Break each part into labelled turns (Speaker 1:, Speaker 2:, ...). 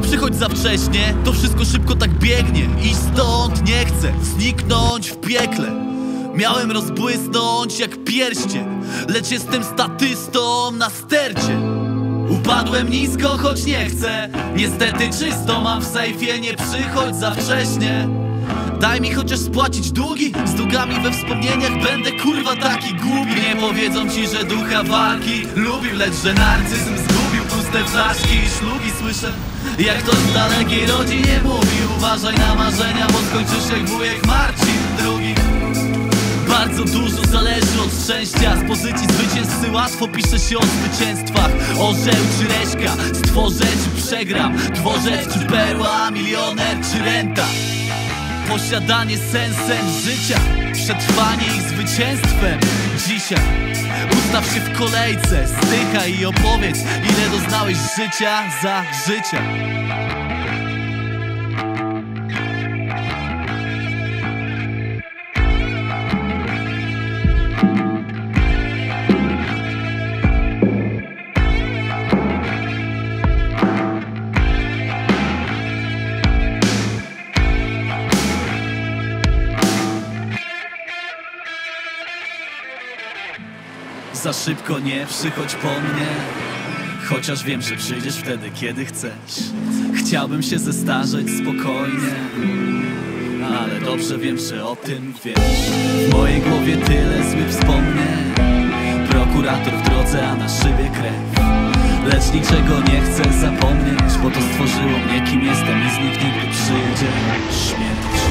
Speaker 1: przychodź za wcześnie. To wszystko szybko tak biegnie I stąd nie chcę zniknąć w piekle. Miałem rozbłysnąć jak pierścień Lecz jestem statystą na stercie. Upadłem nisko, choć nie chcę. Niestety czysto mam w sejfie Nie przychodź za wcześnie. Daj mi chociaż spłacić długi Z długami we wspomnieniach będę kurwa taki głupi. Nie powiedzą ci, że ducha walki lubił Lecz że narcyzm zgubił puste flaszki i szlugi Słyszę, jak ktoś w dalekiej rodzinie mówi Uważaj na marzenia, bo skończysz jak wujek Marcin drugi. Bardzo dużo zależy od szczęścia Z pozycji zwycięzcy łatwo pisze się o zwycięstwach. Orzeł czy reszka, stworzę czy przegram Dworzec czy perła, milioner czy renta Posiadanie sensem życia Przetrwanie ich zwycięstwem. Dzisiaj Ustaw się w kolejce Stychaj i opowiedz Ile doznałeś życia za życia Za szybko nie przychodź po mnie. Chociaż wiem, że przyjdziesz wtedy, kiedy chcesz. Chciałbym się zestarzeć spokojnie Ale dobrze wiem, że o tym wiesz. W mojej głowie tyle złych wspomnień. Prokurator w drodze, a na szybie krew. Lecz niczego nie chcę zapomnieć Bo to stworzyło mnie kim jestem I zniknie, gdy przyjdzie śmierć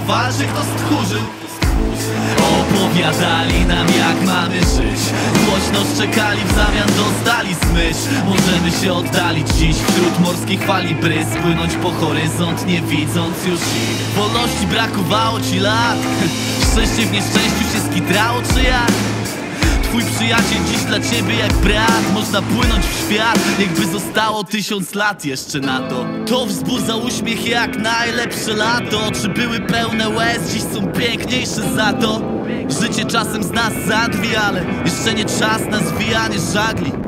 Speaker 1: nie walczy kto stchórzył. Opowiadali nam jak mamy żyć. Głośno szczekali, w zamian dostali smycz Możemy się oddalić dziś wśród morskich fali bryz. Płynąć po horyzont nie widząc już ich Wolności. Brakowało ci lat. Szczęście w nieszczęściu się skitrało czy jak? Twój przyjaciel dziś dla ciebie jak brat. Można płynąć w świat, jakby zostało tysiąc lat jeszcze na to. To wzbudza uśmiech jak najlepsze lato. Oczy były pełne łez, dziś są piękniejsze za to. Życie czasem z nas zadwi, ale jeszcze nie czas na zwijanie żagli